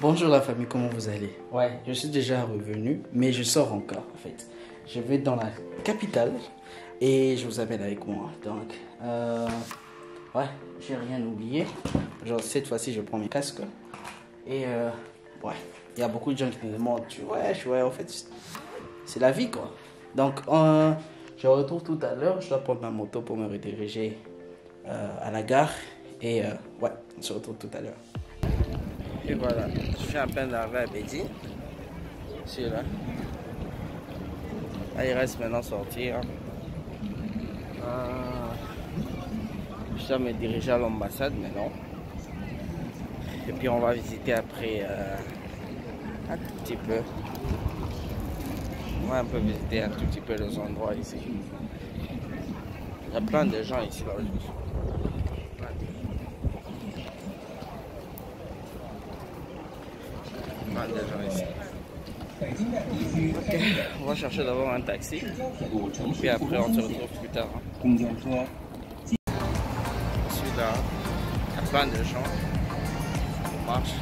Bonjour la famille, comment vous allez? Ouais, je suis déjà revenu, mais je sors encore en fait. Je vais dans la capitale et je vous amène avec moi. Donc, euh, ouais, j'ai rien oublié. Genre, cette fois-ci, je prends mes casques. Et euh, ouais, il y a beaucoup de gens qui me demandent, tu ouais, en fait, c'est la vie quoi. Donc, euh, je retrouve tout à l'heure. Je dois prendre ma moto pour me rediriger euh, à la gare. Et ouais, on se retrouve tout à l'heure. Et voilà, je suis à peine arrivé à Bédi. C'est là. Là, il reste maintenant sortir. Euh, je dois me diriger à l'ambassade maintenant. Et puis on va visiter après euh, un tout petit peu. On va un peu visiter un tout petit peu les endroits ici. Il y a plein de gens ici là on va chercher d'abord un taxi, puis après on se retrouve plus tard. Hein. Je suis là, il y a plein de gens, on marche.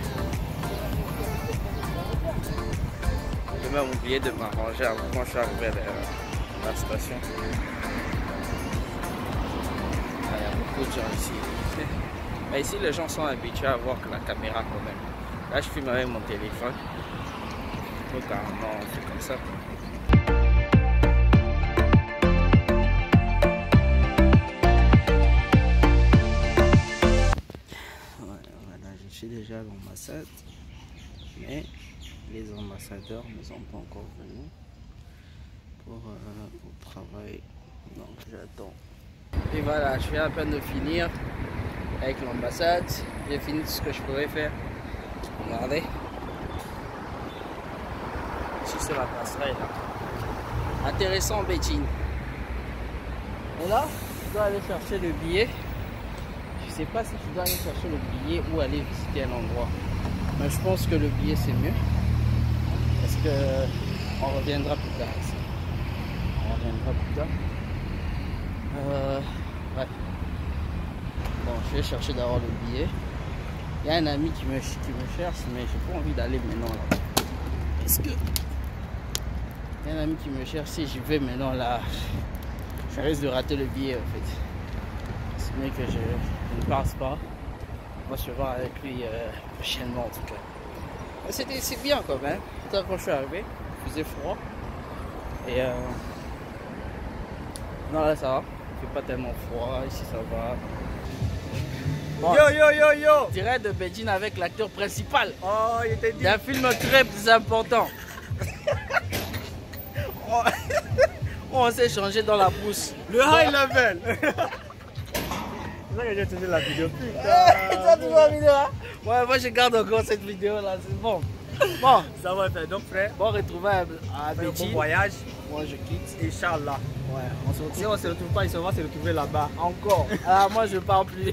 J'ai même oublié de m'arranger quand je suis arrivé à la station. Ah, il y a beaucoup de gens ici. Mais ici, les gens sont habitués à voir la caméra quand même. Là, je filme avec mon téléphone. Donc, on fait comme ça. Voilà, je suis déjà à l'ambassade, mais les ambassadeurs ne sont pas encore venus pour, euh, pour travail, donc j'attends. Et voilà, je viens à peine de finir avec l'ambassade, j'ai fini tout ce que je pouvais faire. Regardez, ici c'est la passerelle. Intéressant, Beijing. Et là, je dois aller chercher le billet. Je sais pas si tu dois aller chercher le billet ou aller visiter un endroit. Mais je pense que le billet c'est mieux. Parce que on reviendra plus tard ici. On reviendra plus tard. Euh, ouais. Bon, je vais chercher d'abord le billet. Il y a un ami qui me, qui me cherche, mais j'ai pas envie d'aller maintenant là. Est-ce que. Il y a un ami qui me cherche, si j'y vais maintenant là, je risque de rater le billet en fait. C'est mieux que je, je ne pense pas. On va se voir avec lui euh, prochainement en tout cas. C'était c'est bien quand même. Quand je suis arrivé, il faisait froid. Et euh... Non là ça va. Il fait pas tellement froid, ici ça va. Bon, Yo yo yo yo on dirait de Beijing avec l'acteur principal Oh, il était dit. d'un film très important. On s'est changé dans la brousse. Le high level C'est ça que j'ai tourné la vidéo. Putain tu vois la vidéo, hein? Ouais, moi je garde encore cette vidéo là, c'est bon. Bon, Ça va faire donc frère. bon retrouvailles à, à Bon Beijing. voyage. Moi je quitte. Inch'Allah. Ouais, on se Si retrouve on se retrouve pas, on va se retrouver là-bas. encore. Ah, moi je pars plus.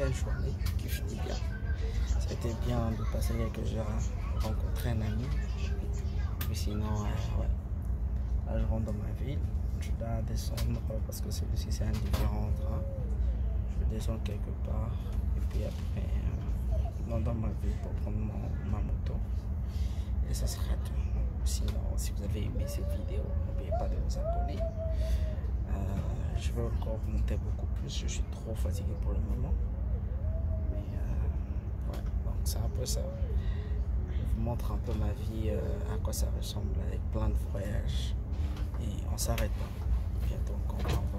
Bien. C'était bien de passer quelques heures à rencontrer un ami. Mais sinon, euh, je rentre dans ma ville. Je dois descendre parce que celui-ci, c'est un différent train. Je vais descendre quelque part. Et puis après, euh, dans dans ma ville pour prendre mon- ma moto. Et ça sera tout. Sinon, si vous avez aimé cette vidéo, n'oubliez pas de vous abonner. Euh, je vais encore monter beaucoup plus. Je suis trop fatigué pour le moment. Mais euh, ouais, donc c'est un peu ça. Je vous montre un peu ma vie, euh, à quoi ça ressemble avec plein de voyages. Et on s'arrête pas. Bientôt.